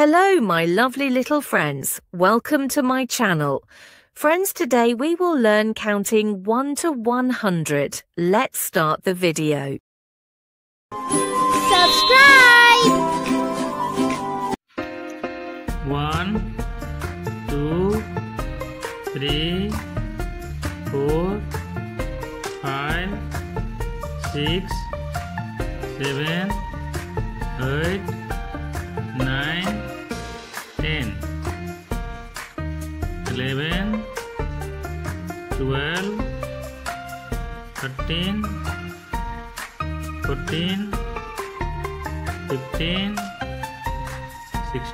Hello, my lovely little friends. Welcome to my channel. Friends, today we will learn counting 1 to 100. Let's start the video. Subscribe! One, two, three, four, five, six, seven, eight, nine,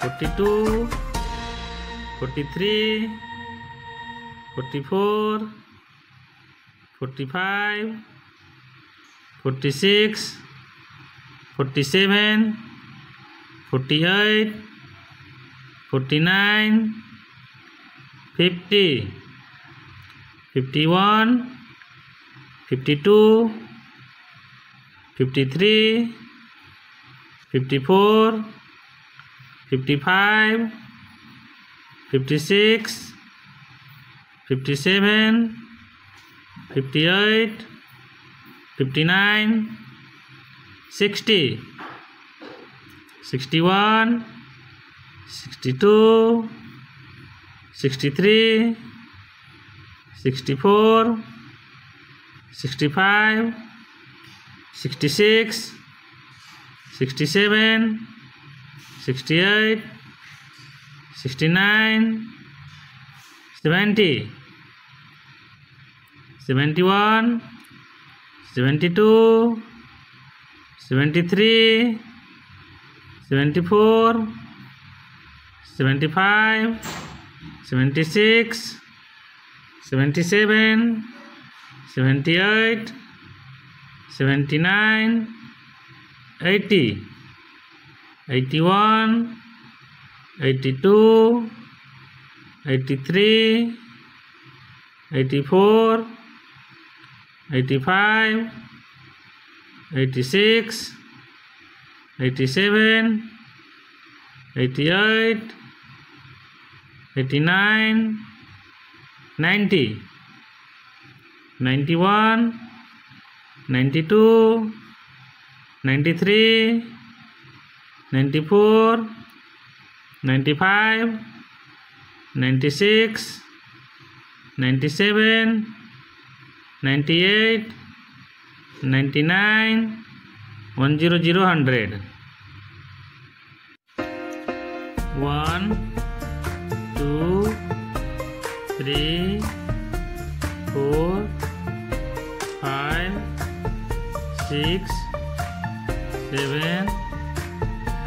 42 43 44 45 46 47 48 49 50 51 52 53 54 55 56 57 58 59 60 61 62 63 64 65 66 67 68 69 70 71 72 73 74 75 76 77 78 79 80 81 82 83 84 85 86 87 88 89 90 91 92 93 94 95 96 97 98 99 100 100 1 2 3 4 5 6 7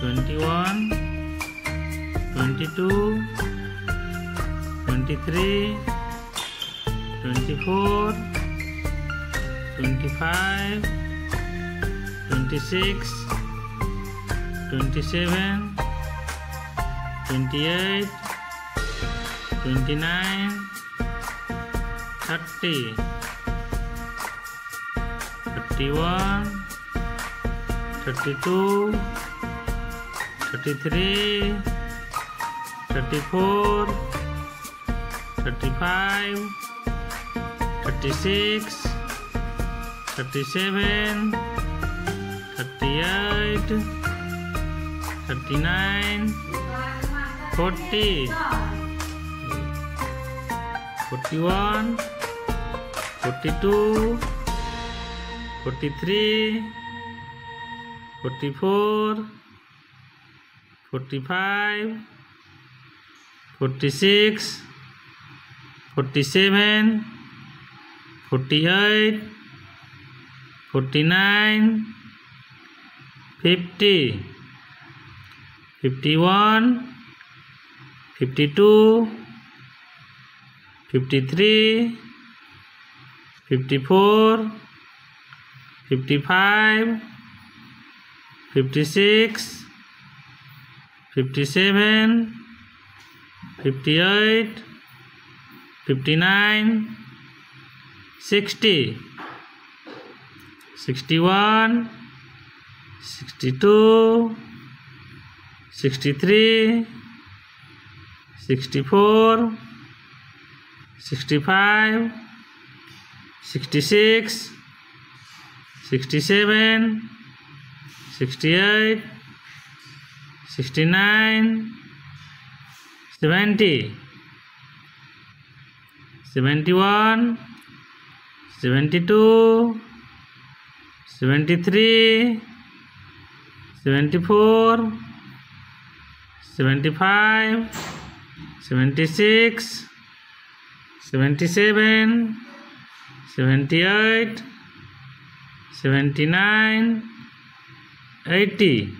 21 22 23 24 25 26 27 28 29 30 31 32 33 34 35 36 37 38 39 40 41 42 43 44 45 46 47 48 49 50 51 52 53 54 55 56 57 58 59 60 61 62 63 64 65 66 67 68 69 70 71 72 73 74 75 76 77 78 79 80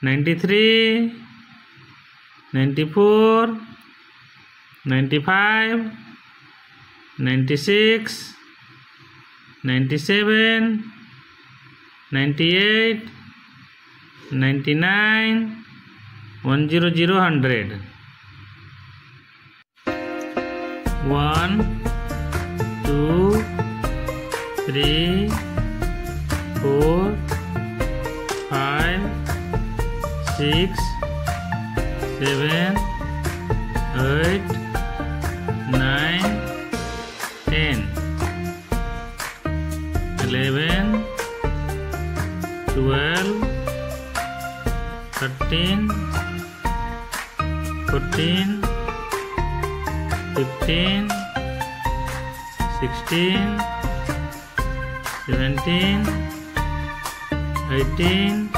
93 94 95 96 97 98 99 100 100 1 2 3 4 five, six, seven, eight, nine, ten, eleven, twelve, thirteen, fourteen, fifteen, sixteen, seventeen. 18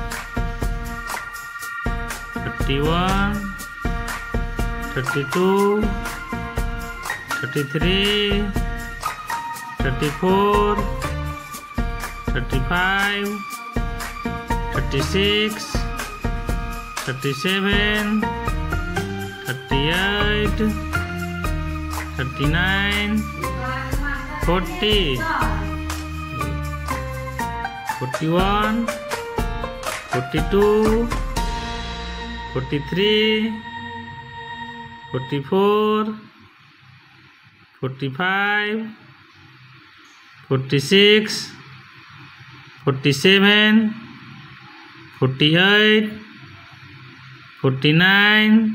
thirty-one, thirty-two, thirty-three, thirty-four, thirty-five, thirty-six, thirty-seven, thirty-eight, thirty-nine, forty. 41 42 43 44 45 46 47 48 49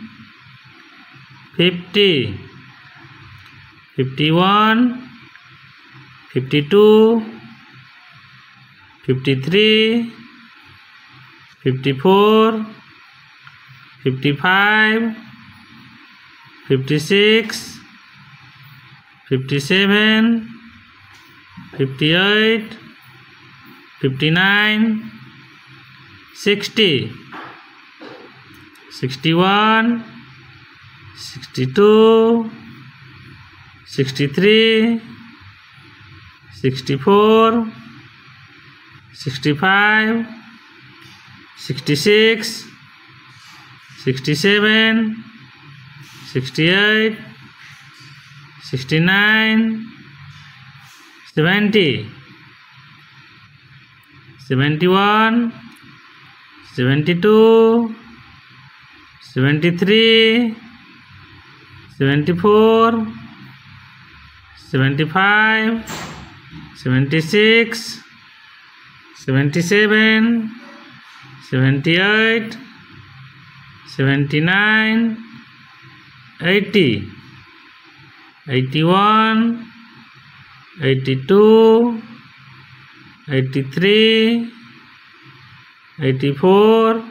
50 51 52 53 54 55 56 57 58 59 60 61 62 63 64 65 66 67 68 69 70 71 72 73 74 75 76 77 78 79 80 81 82 83 84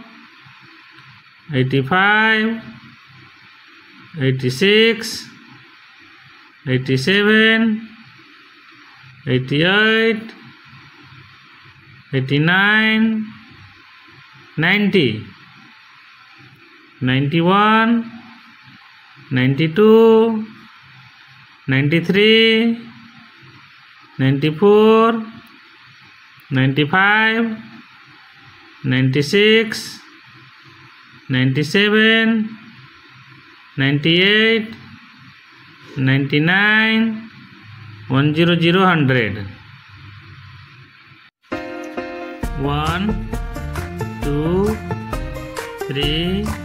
85 86 87 88 89 90 91 92 93 94 95 96 97 98 99 100 100 1 2 3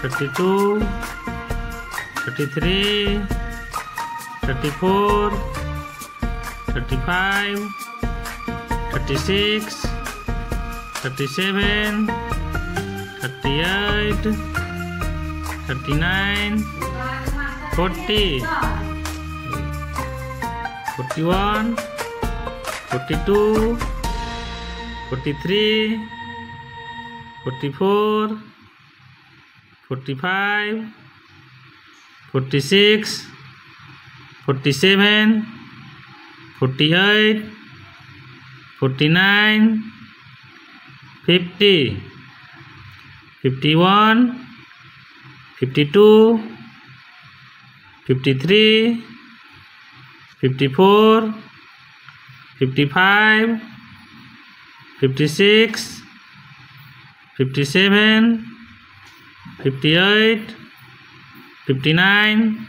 32 33 34 35 36 37 38 39 40 41 42 43 44 45 46 47 48 49 50 51 52 53 54 55 56 57 58 59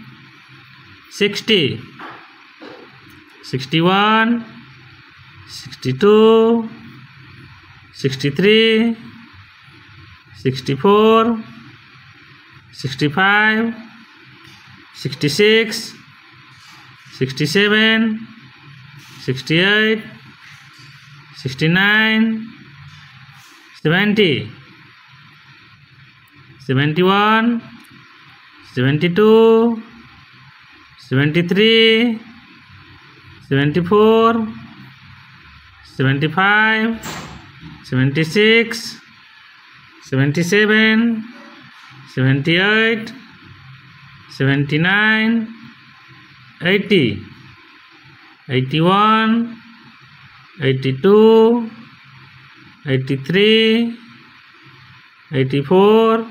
60 61 62 63 64 65 66 67 68 69 70 71 72 73 74 75 76 77 78 79 80 81 82 83 84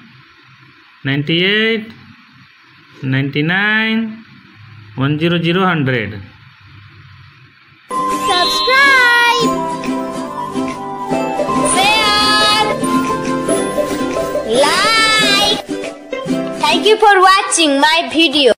98 99 100 100 subscribe, share, like. Thank you for watching my video.